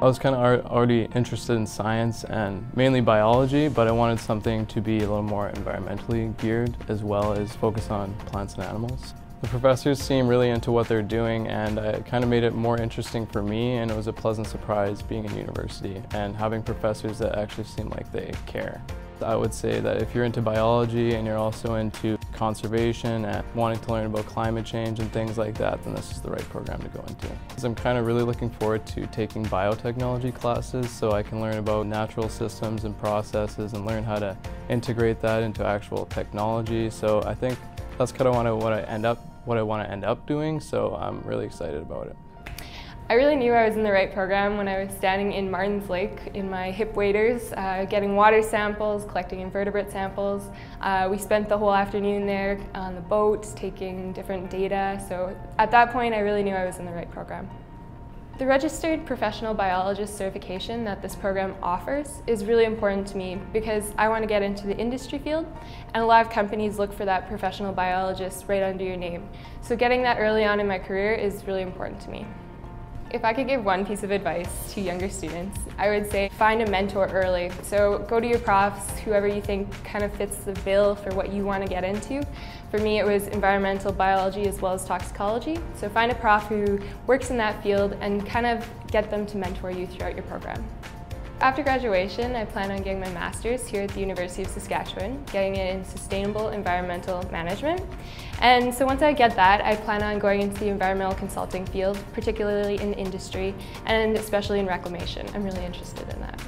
I was kind of already interested in science and mainly biology, but I wanted something to be a little more environmentally geared as well as focus on plants and animals. The professors seem really into what they're doing and it kind of made it more interesting for me and it was a pleasant surprise being in university and having professors that actually seem like they care. I would say that if you're into biology and you're also into conservation and wanting to learn about climate change and things like that, then this is the right program to go into. I'm kind of really looking forward to taking biotechnology classes so I can learn about natural systems and processes and learn how to integrate that into actual technology. So I think that's kind of what I, what I end up what I want to end up doing, so I'm really excited about it. I really knew I was in the right program when I was standing in Martins Lake in my hip waders, uh, getting water samples, collecting invertebrate samples. Uh, we spent the whole afternoon there on the boat, taking different data. So at that point, I really knew I was in the right program. The Registered Professional Biologist certification that this program offers is really important to me because I want to get into the industry field and a lot of companies look for that professional biologist right under your name. So getting that early on in my career is really important to me. If I could give one piece of advice to younger students, I would say find a mentor early. So go to your profs, whoever you think kind of fits the bill for what you want to get into. For me, it was environmental biology as well as toxicology. So find a prof who works in that field and kind of get them to mentor you throughout your program. After graduation, I plan on getting my master's here at the University of Saskatchewan, getting it in sustainable environmental management. And so once I get that, I plan on going into the environmental consulting field, particularly in industry and especially in reclamation. I'm really interested in that.